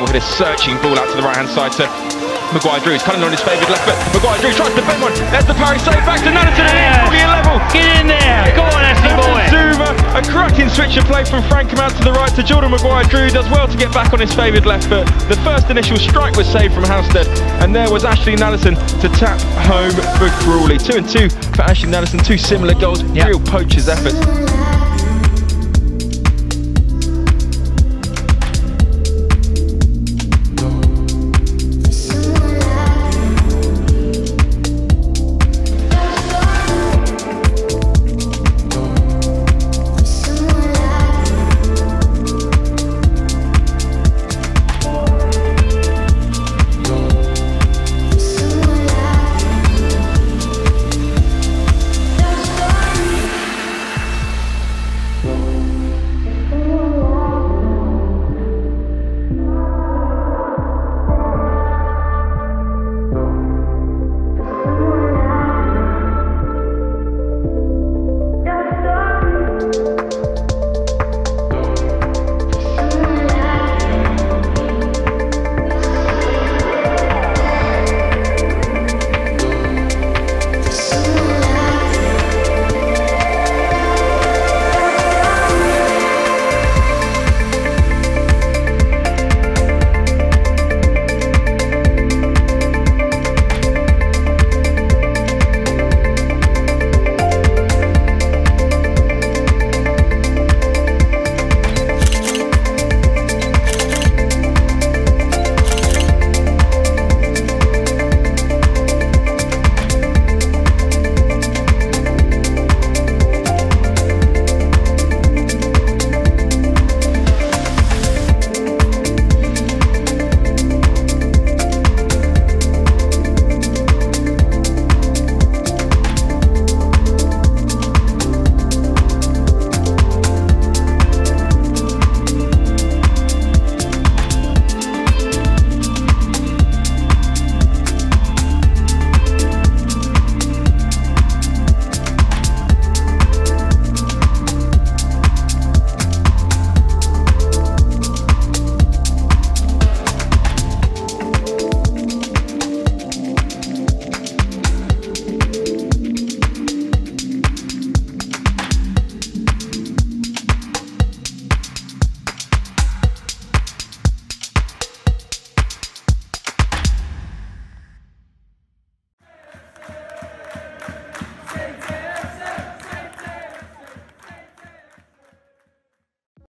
Liverpool hit a searching ball out to the right hand side to Maguire Drew. He's cutting on his favoured left foot. Maguire Drew tries to bend one. There's the parry save back to Nadesan and Yeah. it's 40 level. Get in there. Go on, Ashley boy. Zuma, a cracking switch of play from Frank out to the right to Jordan Maguire. Drew does well to get back on his favoured left foot. The first initial strike was saved from Halstead, and there was Ashley Nadesan to tap home for Crawley. Two and two for Ashley Nadesan. Two similar goals, yep. real poachers' efforts.